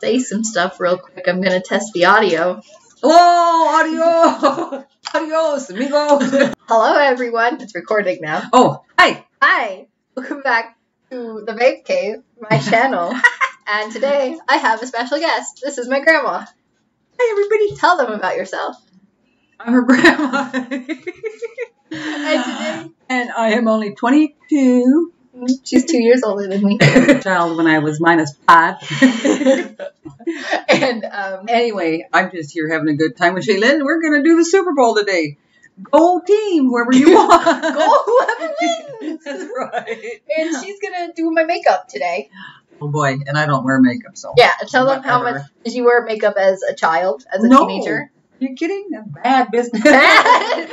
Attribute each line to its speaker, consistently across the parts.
Speaker 1: say some stuff real quick. I'm gonna test the audio.
Speaker 2: Hello, audio. Adios, amigos.
Speaker 1: Hello, everyone. It's recording now.
Speaker 2: Oh, hi.
Speaker 1: Hi. Welcome back to the Babe Cave, my channel. and today I have a special guest. This is my grandma.
Speaker 2: Hi, everybody.
Speaker 1: Tell them about yourself.
Speaker 2: I'm her grandma.
Speaker 1: And today,
Speaker 2: and I am only 22.
Speaker 1: She's two years older than me.
Speaker 2: Child when I was minus five.
Speaker 1: and um,
Speaker 2: anyway, I'm just here having a good time with Shaylin. We're going to do the Super Bowl today. Go team, whoever you want.
Speaker 1: go whoever wins.
Speaker 2: That's right.
Speaker 1: And she's gonna do my makeup today.
Speaker 2: Oh boy, and I don't wear makeup, so.
Speaker 1: Yeah, tell them how much did you wear makeup as a child, as a
Speaker 2: No.
Speaker 1: teenager?
Speaker 2: You kidding? That's bad business.
Speaker 1: Bad.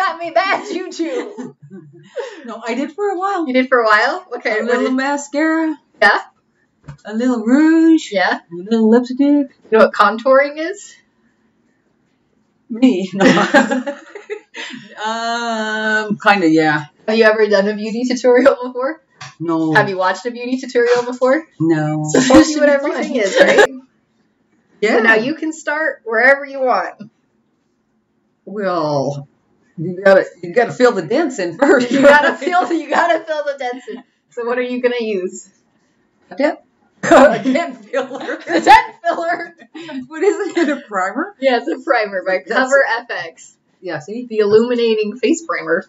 Speaker 1: That's got me bad juju.
Speaker 2: no, I did for a while.
Speaker 1: You did for a while. Okay.
Speaker 2: a little
Speaker 1: did-
Speaker 2: mascara.
Speaker 1: Yeah?
Speaker 2: A little rouge.
Speaker 1: yeah.
Speaker 2: A little lipstick.
Speaker 1: You know what contouring is?
Speaker 2: Me. No. um, kind of, yeah.
Speaker 1: Have you ever done a beauty tutorial before?
Speaker 2: No.
Speaker 1: Have you watched a beauty tutorial before?
Speaker 2: No.
Speaker 1: So you what everything is, right?
Speaker 2: Yeah.
Speaker 1: So now you can start wherever you want.
Speaker 2: Well, you gotta you gotta feel the dents in first.
Speaker 1: You gotta feel you gotta fill the dents in. So what are you gonna use?
Speaker 2: a dent. a dent filler.
Speaker 1: The dent filler.
Speaker 2: what is it? A primer?
Speaker 1: Yeah, it's a primer by Cover FX.
Speaker 2: Yeah. See.
Speaker 1: The illuminating face primer.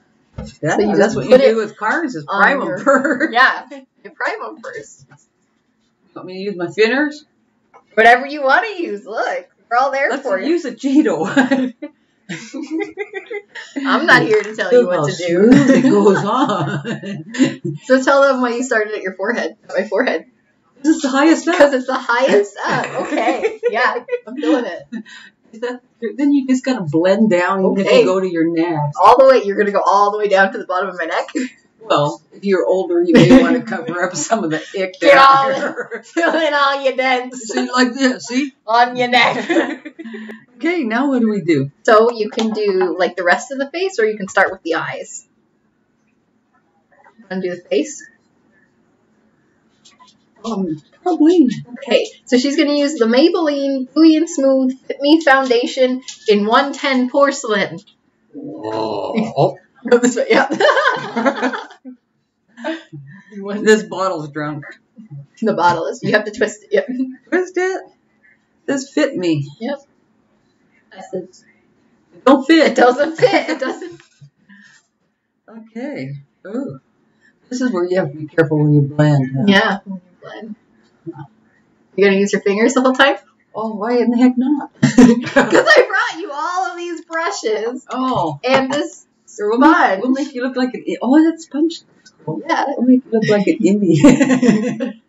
Speaker 2: Yeah,
Speaker 1: So
Speaker 2: that's what you do with cars is prime
Speaker 1: your-
Speaker 2: them first.
Speaker 1: Yeah, you prime them first.
Speaker 2: Want me to use my thinners?
Speaker 1: Whatever you want to use. Look, we're all there
Speaker 2: Let's
Speaker 1: for you.
Speaker 2: use a Cheeto.
Speaker 1: I'm not here to tell you what to do.
Speaker 2: It goes on.
Speaker 1: So tell them why you started at your forehead. At my forehead.
Speaker 2: this is the highest up.
Speaker 1: Because it's the highest up. Okay. Yeah, I'm doing it.
Speaker 2: that- then you just gotta blend down
Speaker 1: Okay.
Speaker 2: you go to your neck.
Speaker 1: All the way, you're going to go all the way down to the bottom of my neck.
Speaker 2: Well, if you're older, you may want to cover up some of the ick
Speaker 1: Get all
Speaker 2: down here.
Speaker 1: Feeling all your dents
Speaker 2: See, like this, see?
Speaker 1: on your neck.
Speaker 2: Okay, now what do we do?
Speaker 1: So you can do like the rest of the face, or you can start with the eyes. Want to do the face?
Speaker 2: Um, probably.
Speaker 1: Okay, so she's going to use the Maybelline Dewy and Smooth Fit Me Foundation in 110 porcelain.
Speaker 2: Oh,
Speaker 1: Go this way, yeah.
Speaker 2: this bottle's drunk.
Speaker 1: the bottle is. You have to twist it. Yep.
Speaker 2: Twist it. This fit me. Yep.
Speaker 1: I said, It
Speaker 2: Don't
Speaker 1: it
Speaker 2: fit.
Speaker 1: doesn't fit. It doesn't.
Speaker 2: Okay. Ooh. This is where you have to be careful when you blend. huh?
Speaker 1: Yeah. when you blend. You gonna use your fingers the whole time?
Speaker 2: Oh, why in the heck not?
Speaker 1: Because I brought you all of these brushes
Speaker 2: oh.
Speaker 1: and this
Speaker 2: We'll make,
Speaker 1: sponge.
Speaker 2: we'll make you look like an. Oh, that's sponge. cool.
Speaker 1: Yeah.
Speaker 2: We'll make you look like an Indian.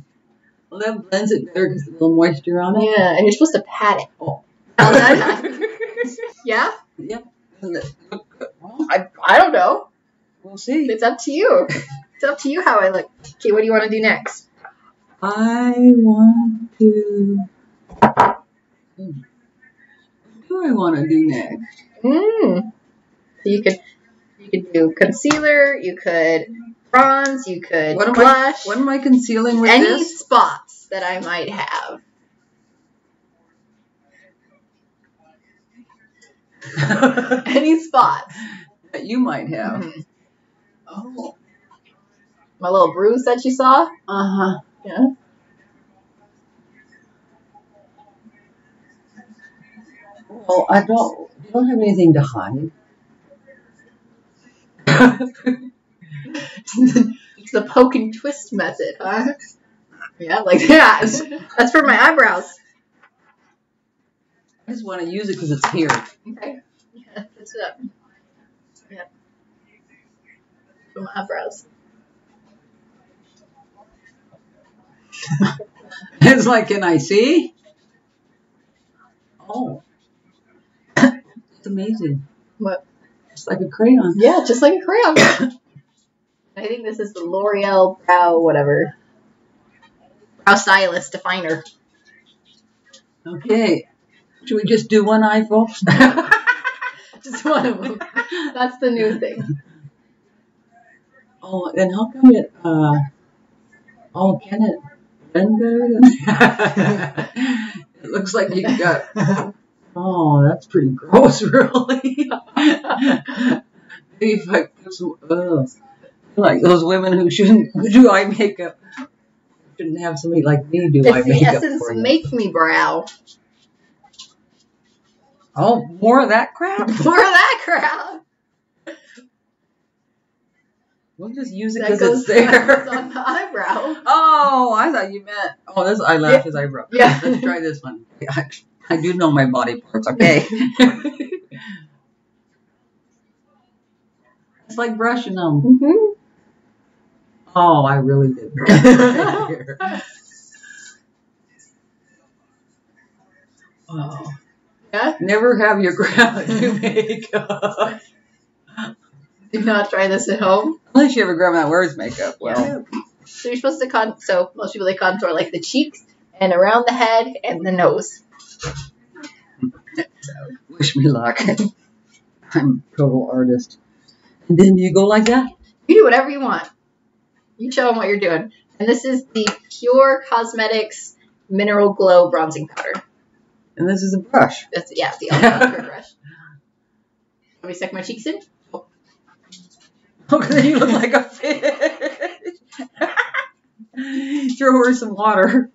Speaker 2: well, that blends it better because a little moisture on it.
Speaker 1: Yeah, and you're supposed to pat it.
Speaker 2: Oh.
Speaker 1: yeah?
Speaker 2: Yep. Doesn't it look good? Well,
Speaker 1: I, I don't know.
Speaker 2: we'll see.
Speaker 1: It's up to you. It's up to you how I look. Okay, what do you want to do next?
Speaker 2: I want to. Hmm. What do I want to do next?
Speaker 1: Mm. So you could you could do concealer, you could bronze, you could
Speaker 2: What am I-
Speaker 1: blush,
Speaker 2: What am I concealing with
Speaker 1: any
Speaker 2: this?
Speaker 1: spots that I might have. Any spots.
Speaker 2: that you might have.
Speaker 1: Mhm.
Speaker 2: Oh.
Speaker 1: My little bruise that you saw.
Speaker 2: Uh huh.
Speaker 1: Yeah.
Speaker 2: Well, I don't. You don't have anything to hide.
Speaker 1: It's the poke and twist method, huh? Yeah, like that. That's for my eyebrows.
Speaker 2: I just want to use it because it's here.
Speaker 1: Okay. Yeah, that's it. Yeah. For my eyebrows.
Speaker 2: It's like, can I see? Oh. It's amazing.
Speaker 1: What?
Speaker 2: It's like a crayon.
Speaker 1: Yeah, just like a crayon. I think this is the L'Oreal Brow whatever. Brow Stylist Definer.
Speaker 2: Okay. Should we just do one eye, folks?
Speaker 1: Just one of them. That's the new thing.
Speaker 2: oh, then how come it, uh, oh, can it, been better than that. it looks like you got. Oh, that's pretty gross, really. Maybe if I put some, ugh. like those women who shouldn't do eye makeup shouldn't have somebody like me do eye
Speaker 1: It's the
Speaker 2: makeup
Speaker 1: Essence. Make Me Brow.
Speaker 2: Oh, more of that crap.
Speaker 1: More of that crap.
Speaker 2: We'll just use it because it's there.
Speaker 1: on the eyebrow.
Speaker 2: Oh, I thought you meant. Oh, this eyelashes eyebrow.
Speaker 1: Yeah.
Speaker 2: Let's try this one. I, do know my body parts. Okay. it's like brushing them.
Speaker 1: Mm-hmm.
Speaker 2: Oh, I really did. right oh.
Speaker 1: Yeah?
Speaker 2: Never have your grandma do makeup.
Speaker 1: Do not try this at home.
Speaker 2: Unless you have a grandma that wears makeup. Well,
Speaker 1: So you're supposed to con. So most people they contour like the cheeks and around the head and the nose.
Speaker 2: wish me luck. I'm a total artist. And then you go like that?
Speaker 1: You do whatever you want. You show them what you're doing. And this is the Pure Cosmetics Mineral Glow Bronzing Powder.
Speaker 2: And this is a brush.
Speaker 1: That's yeah, the Pure brush. Let me suck my cheeks in.
Speaker 2: Oh, Okay, you look like a fish. Throw her some water.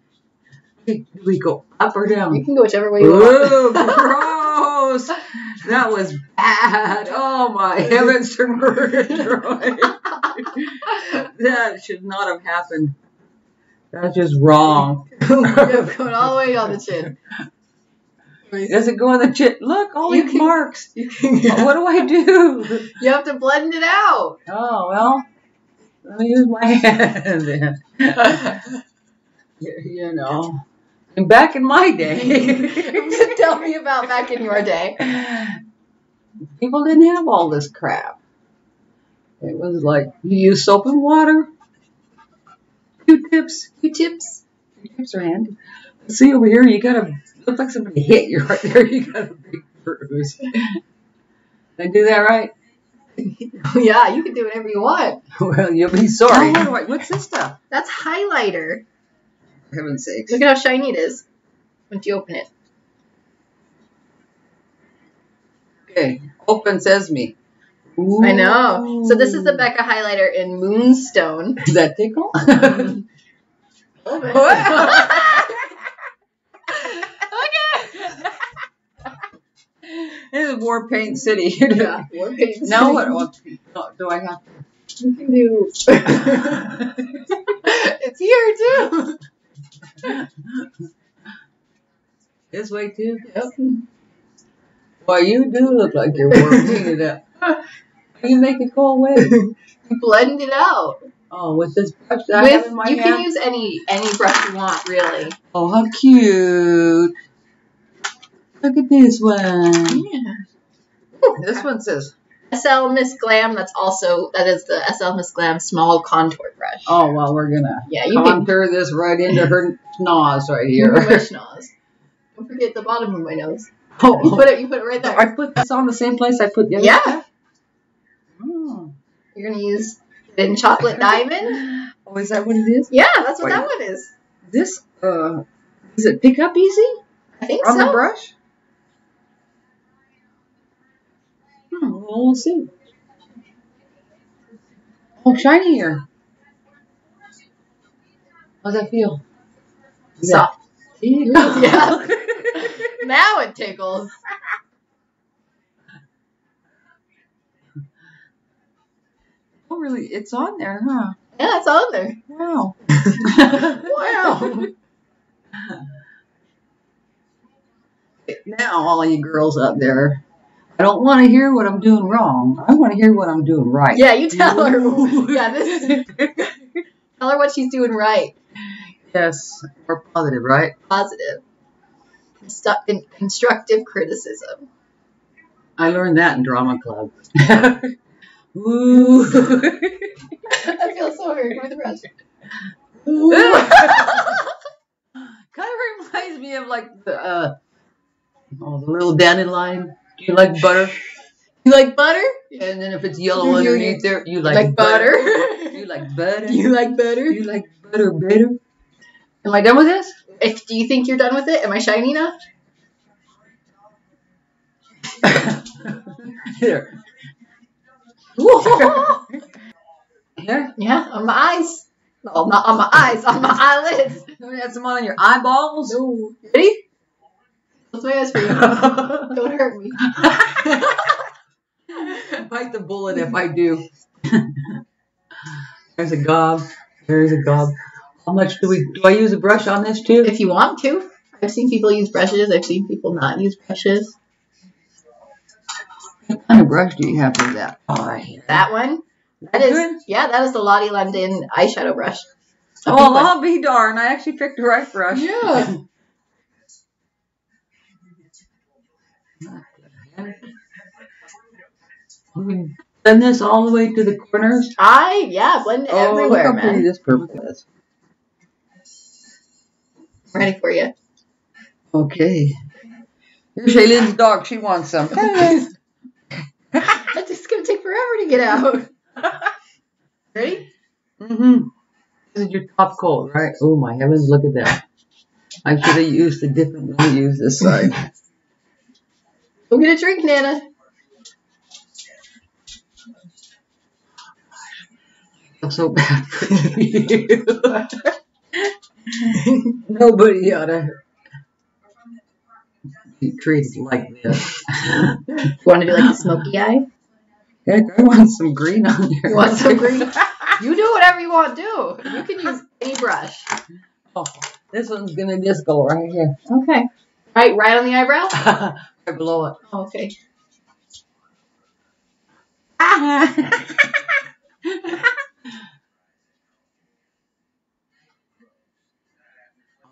Speaker 2: Do we go up or down?
Speaker 1: You can go whichever way you want.
Speaker 2: Ooh, gross! That was bad. Oh my heavens to Murgatroyd. That should not have happened. That's just wrong.
Speaker 1: going all the way on the chin.
Speaker 2: Does it go on the chin? Look, all
Speaker 1: You
Speaker 2: these
Speaker 1: can-
Speaker 2: marks.
Speaker 1: You, can,
Speaker 2: What do I do?
Speaker 1: you have to blend it out.
Speaker 2: Oh well, let me use my hand you know, and back in my day,
Speaker 1: Tell me about back in your day.
Speaker 2: people didn't have all this crap. It was like you use soap and water, Q-tips.
Speaker 1: Q-tips.
Speaker 2: Q-tips are handy. See over here, you got a look like somebody hit you right there. You got a big bruise. Did I do that right?
Speaker 1: yeah, you can do whatever you want.
Speaker 2: Well, you'll be sorry. Oh, what's this stuff?
Speaker 1: That's highlighter.
Speaker 2: Heaven's sakes.
Speaker 1: Look at how shiny it is once you open it.
Speaker 2: Okay, open sesame.
Speaker 1: I know. So this is the Becca highlighter in Moonstone.
Speaker 2: Does that tickle? this is War Paint City.
Speaker 1: yeah, war paint. City.
Speaker 2: now what, what what do I have?
Speaker 1: You can do. it's here too.
Speaker 2: This way too?
Speaker 1: Yep.
Speaker 2: Well, you do look like you're war painted up. You make it go away.
Speaker 1: Blend it out.
Speaker 2: Oh, with this brush that I have
Speaker 1: With
Speaker 2: in my
Speaker 1: you
Speaker 2: hand?
Speaker 1: can use any any brush you want, really.
Speaker 2: oh, how cute. Look at this one.
Speaker 1: Yeah.
Speaker 2: This one says,
Speaker 1: SL Miss Glam. That's also that is the SL Miss Glam small contour brush.
Speaker 2: oh, well, we're going to
Speaker 1: Yeah, you can
Speaker 2: contour this right into her nose right
Speaker 1: Here. my schnoz. Don't forget the bottom of my nose.
Speaker 2: Oh, You
Speaker 1: put it. You put it right there.
Speaker 2: I put this on the same place I put the other
Speaker 1: Yeah.
Speaker 2: Oh.
Speaker 1: You're gonna use it in chocolate diamond.
Speaker 2: Oh, is that what it is?
Speaker 1: Yeah, that's what
Speaker 2: Wait.
Speaker 1: that one is.
Speaker 2: This, uh, does it pick up easy
Speaker 1: I think so.
Speaker 2: on the brush? Hmm, well, we'll see. Oh, shinier. How's that feel?
Speaker 1: Soft.
Speaker 2: Yeah.
Speaker 1: Yeah. Now it tickles.
Speaker 2: oh, really? It's on there, huh?
Speaker 1: Yeah, it's on there.
Speaker 2: Wow.
Speaker 1: Wow.
Speaker 2: now, all you girls up there, I don't want to hear what I'm doing wrong. I want to hear what I'm doing right.
Speaker 1: Yeah, you tell her. Yeah, this. Is, Tell her what she's doing right.
Speaker 2: yes, or positive, right?
Speaker 1: Positive. Constru- constructive criticism.
Speaker 2: I learned that in drama club. Ooh.
Speaker 1: I feel so hurt with the rest.
Speaker 2: kind of reminds me of like the uh, oh the little dandelion. Do you like butter?
Speaker 1: You like butter?
Speaker 2: And then if it's yellow
Speaker 1: You- you-
Speaker 2: underneath there, you like,
Speaker 1: Like butter?
Speaker 2: You like butter?
Speaker 1: you like butter?
Speaker 2: You like butter better? Am I done with this?
Speaker 1: If do you think you're done with it? Am I shiny enough?
Speaker 2: Here. Here.
Speaker 1: yeah, on my eyes. No, not on my eyes, on my eyelids.
Speaker 2: Me add some on your eyeballs.
Speaker 1: No. Ready? Close my eyes for you. Don't hurt me.
Speaker 2: Bite the bullet if I do. There's a gob. There's a gob. How much do we? Do I use a brush on this too?
Speaker 1: If you want to. I've seen people use brushes. I've seen people not use brushes.
Speaker 2: What kind of brush do you have for that? Oh, I hate
Speaker 1: That one. That is Good? yeah, that is the Lottie London eyeshadow brush.
Speaker 2: Oh,
Speaker 1: pink one.
Speaker 2: I'll be darned. I actually picked the right brush.
Speaker 1: Yeah.
Speaker 2: We Blend this all the way to the corners.
Speaker 1: I yeah, blend it
Speaker 2: Oh, look
Speaker 1: everywhere,
Speaker 2: how pretty
Speaker 1: man.
Speaker 2: this purple is.
Speaker 1: Ready for you.
Speaker 2: Okay. Here's Shaylene's dog. She wants some.
Speaker 1: That's just gonna take forever to get out. Ready?
Speaker 2: mm-hmm. This is your top coat, right? Oh my heavens, look at that. I should have used a different one. Use this side.
Speaker 1: Go get a drink, Nana.
Speaker 2: I feel so bad for you. Nobody ought to be treated like this.
Speaker 1: You want to do like a smoky eye?
Speaker 2: Heck, I want some green on there.
Speaker 1: You want some green? You do whatever you want to do. You can use any brush.
Speaker 2: Oh, this one's gonna just go right here.
Speaker 1: Okay. Right, right on the eyebrow.
Speaker 2: right below it.
Speaker 1: Okay.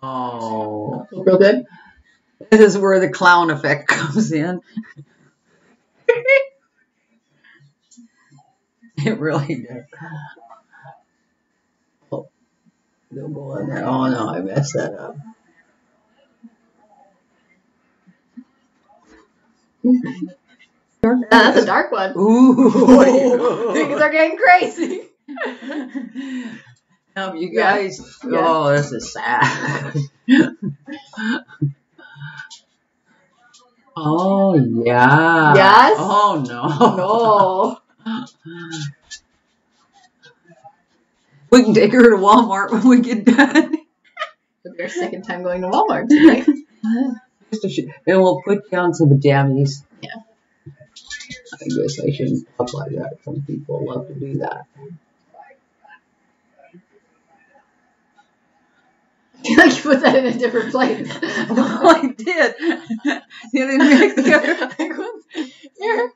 Speaker 2: oh,
Speaker 1: Real good.
Speaker 2: this is where the clown effect comes in. it really does. Oh, don't go in there. Oh no, I messed that up.
Speaker 1: Yeah, that's a dark one.
Speaker 2: Ooh.
Speaker 1: Things are getting crazy.
Speaker 2: Um, you guys,
Speaker 1: Yeah.
Speaker 2: oh, this is sad. oh, yeah.
Speaker 1: Yes?
Speaker 2: Oh, no.
Speaker 1: No.
Speaker 2: We can take her to Walmart when we get done.
Speaker 1: They're second time going to Walmart tonight.
Speaker 2: Just a sh- and we'll put down some jammies.
Speaker 1: Yeah.
Speaker 2: I guess I shouldn't talk like that. Some people love to do that.
Speaker 1: like you put that in a different place.
Speaker 2: well, oh, I did. You didn't make the
Speaker 1: Here.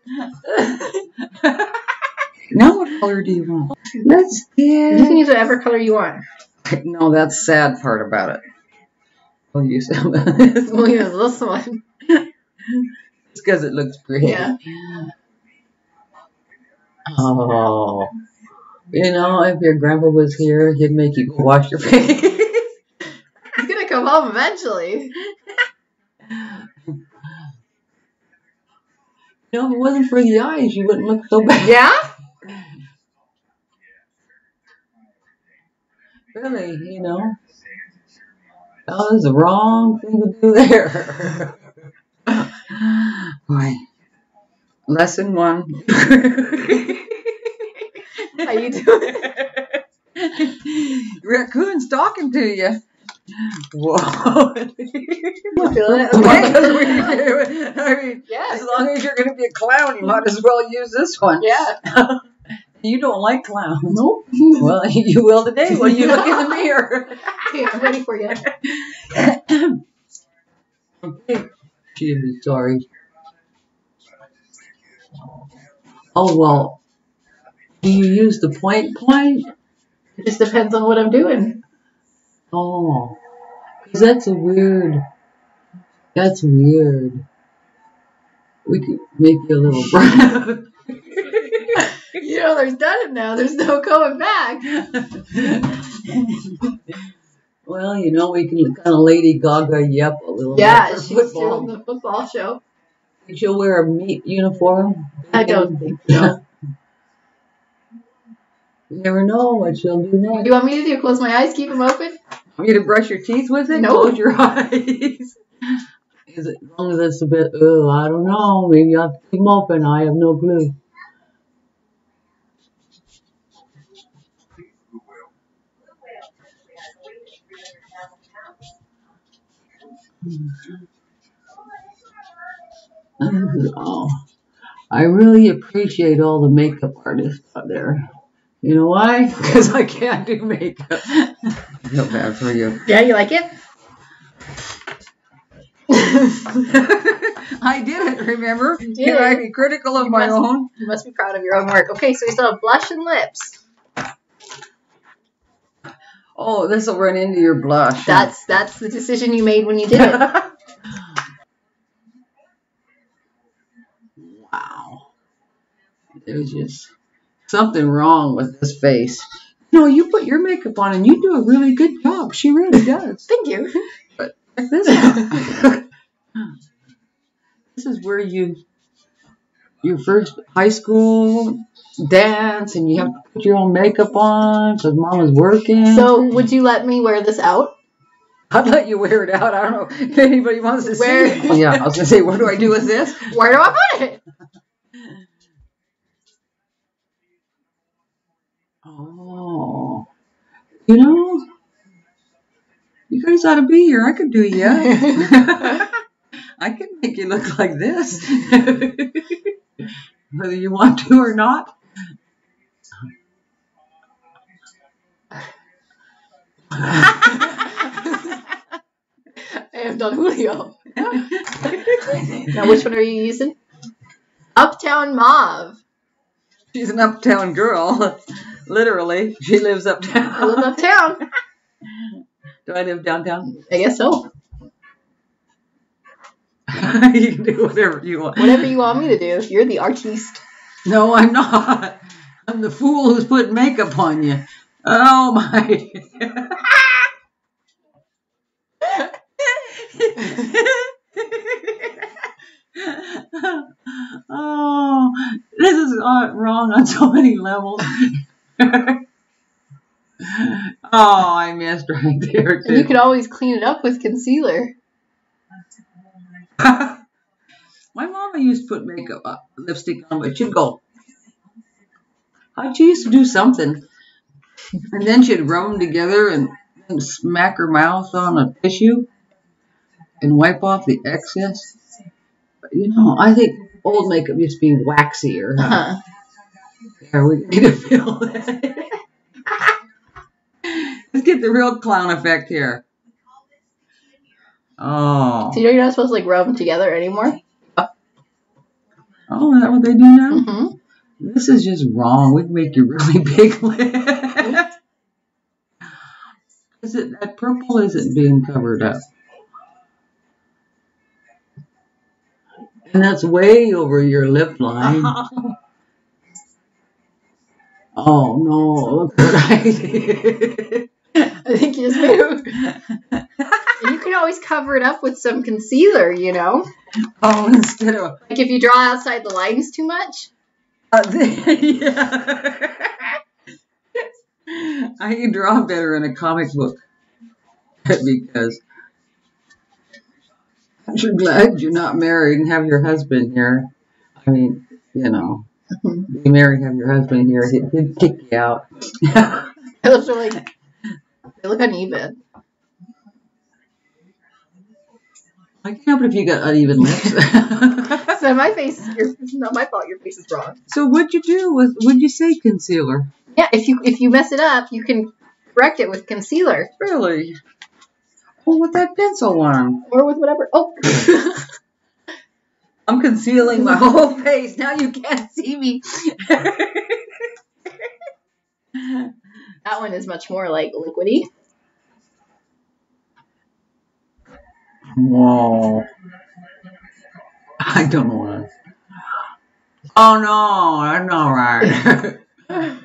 Speaker 2: Now what color do you want? Let's
Speaker 1: You can use whatever color you want.
Speaker 2: No, that's sad part about it. We'll use some.
Speaker 1: We'll use this one.
Speaker 2: It's because it looks pretty.
Speaker 1: Yeah.
Speaker 2: Oh. You know, if your grandpa was here, he'd make you wash your face.
Speaker 1: He's gonna come home eventually.
Speaker 2: You know, if it wasn't for the eyes, you wouldn't look so bad.
Speaker 1: Yeah?
Speaker 2: Really, you know. Oh, that was the wrong thing to do there. Right. Lesson one.
Speaker 1: How you doing?
Speaker 2: Raccoon's talking to you. Whoa.
Speaker 1: You feeling it?
Speaker 2: Because
Speaker 1: Okay.
Speaker 2: I mean,
Speaker 1: Yeah.
Speaker 2: as long as you're going to be a clown, you might as well use this one.
Speaker 1: Yeah.
Speaker 2: You don't like clowns.
Speaker 1: Nope.
Speaker 2: Well, you will today when you look in the mirror.
Speaker 1: Okay, I'm ready for you.
Speaker 2: okay. Be sorry. Oh, well. Do you use the point point?
Speaker 1: It just depends on what I'm doing.
Speaker 2: Oh. Because that's a weird. That's weird. We could make you a little brown.
Speaker 1: You there's done it now. There's no going back.
Speaker 2: well, you know, we can kind of Lady Gaga you up a little
Speaker 1: Yeah,
Speaker 2: bit for
Speaker 1: she's
Speaker 2: football.
Speaker 1: doing the football show.
Speaker 2: She'll wear a meat uniform.
Speaker 1: I don't think so.
Speaker 2: You never know what she'll do next.
Speaker 1: do you want me to do? Close my eyes, keep them open?
Speaker 2: Want me to brush your teeth with it?
Speaker 1: No.
Speaker 2: Close your eyes. Is it, as long as it's a bit, oh, I don't know. Maybe i have to keep them open. I have no clue. Oh, I really appreciate all the makeup artists out there. You know why? Because I can't do makeup. I feel bad for you.
Speaker 1: Yeah, you like it?
Speaker 2: I did it, remember?
Speaker 1: You did.
Speaker 2: Can I be critical of
Speaker 1: You
Speaker 2: my
Speaker 1: must-
Speaker 2: own?
Speaker 1: You must be proud of your own work. Okay, so we still have blush and lips.
Speaker 2: Oh, this will run into your blush.
Speaker 1: That's that's the decision you made when you did it.
Speaker 2: wow. There's just something wrong with this face. No, you put your makeup on and you do a really good job. She really does.
Speaker 1: Thank you.
Speaker 2: Check this out. this is where you your first high school dance and you have to put your own makeup on because mama's working.
Speaker 1: So, would you let me wear this out?
Speaker 2: I'd let you wear it out. I don't know if anybody wants to
Speaker 1: Where-
Speaker 2: see it. Yeah, I was gonna say, what do I do with this?
Speaker 1: Where do I put it?
Speaker 2: Oh, you know, you guys ought to be here. I could do you. I could make you look like this, whether you want to or not.
Speaker 1: I have done Julio. Now, which one are you using? Uptown Mauve.
Speaker 2: She's an uptown girl, literally. She lives uptown.
Speaker 1: I live
Speaker 2: uptown. Do I live downtown?
Speaker 1: I guess so.
Speaker 2: you can do whatever you want.
Speaker 1: Whatever you want me to do. If you're the artiste.
Speaker 2: No, I'm not. I'm the fool who's put makeup on you. Oh my. oh, this is wrong on so many levels. oh, I missed right there
Speaker 1: And you could always clean it up with concealer.
Speaker 2: My mama used to put makeup, uh, lipstick on, but she'd go. She used to do something, and then she'd rub them together and, and smack her mouth on a tissue and wipe off the excess. But, you know, I think old makeup used to be waxier. Huh?
Speaker 1: Uh-huh.
Speaker 2: There, we need to feel that. Let's get the real clown effect here. Oh.
Speaker 1: So you know you're not supposed to like rub them together anymore?
Speaker 2: Oh, is that what they do now?
Speaker 1: hmm
Speaker 2: This is just wrong. We can make you really big is it that purple isn't being covered up? And that's way over your lip line. Oh no, look what I
Speaker 1: think you just moved. And you can always cover it up with some concealer, you know?
Speaker 2: oh, instead of
Speaker 1: Like if you draw outside the lines too much.
Speaker 2: Uh, yeah. I can draw better in a comic book because I'm glad you're not married and have your husband here. I mean, you know,
Speaker 1: Mhm.
Speaker 2: be married, have your husband here, he'd, he'd kick you out.
Speaker 1: Those are like, they look uneven.
Speaker 2: I can't help it if you got uneven lips.
Speaker 1: So my face, your, it's not my fault your face is wrong.
Speaker 2: so what'd you do with, what'd you say concealer?
Speaker 1: Yeah, if you if you mess it up, you can correct it with concealer
Speaker 2: Really? Oh, with that pencil one.
Speaker 1: or with whatever. Oh,
Speaker 2: I'm concealing my whole face. Now you can't see me.
Speaker 1: that one is much more like liquidy.
Speaker 2: Whoa. I don't know what. Oh no, that's not right.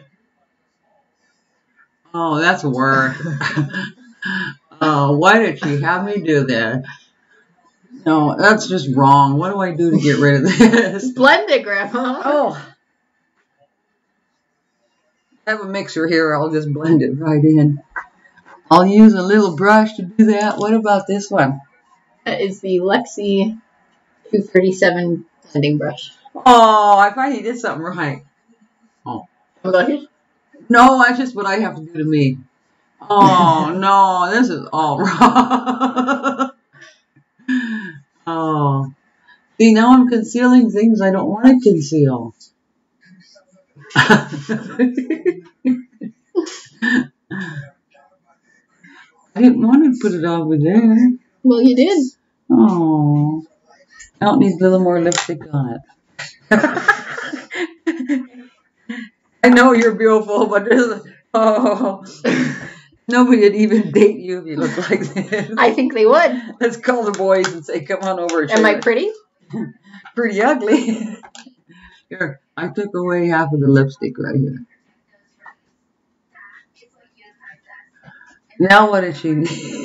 Speaker 2: oh, that's worse. oh, why did she have me do that? No, that's just wrong. What do I do to get rid of this?
Speaker 1: Blend it, Grandma.
Speaker 2: Oh. I have a mixer here. I'll just blend it right in. I'll use a little brush to do that. What about this one?
Speaker 1: That is the Lexi 237 blending brush.
Speaker 2: Oh, I finally did something right. Oh.
Speaker 1: What about here?
Speaker 2: No, that's just what I have to do to me. Oh no, this is all wrong. oh, see now I'm concealing things I don't want to conceal. I didn't want to put it over there.
Speaker 1: Well, you did.
Speaker 2: Oh, I don't need a little more lipstick on it. I know you're beautiful, but this, oh, nobody would even date you if you look like this.
Speaker 1: I think they would.
Speaker 2: Let's call the boys and say, "Come on over."
Speaker 1: Am I
Speaker 2: Sharon."
Speaker 1: pretty?
Speaker 2: pretty ugly? here, I took away half of the lipstick right here. Now what does she need?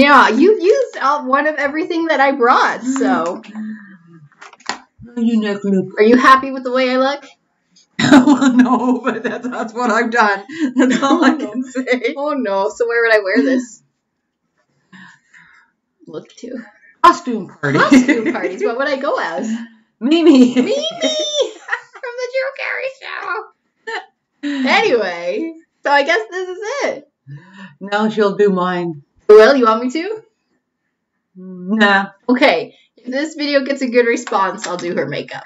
Speaker 1: Yeah, you've used uh, one of everything that I brought. So,
Speaker 2: you neck look.
Speaker 1: are you happy with the way I look?
Speaker 2: well, no, but that's, that's what I've done. That's all I can say.
Speaker 1: Oh no! So where would I wear this? Look to
Speaker 2: Costume party.
Speaker 1: costume parties. What would I go as?
Speaker 2: Mimi.
Speaker 1: Mimi from the Drew Carey Show. Anyway, so I guess this is it.
Speaker 2: Now she'll do mine.
Speaker 1: Will you want me to?
Speaker 2: Nah.
Speaker 1: Okay. If this video gets a good response, I'll do her makeup.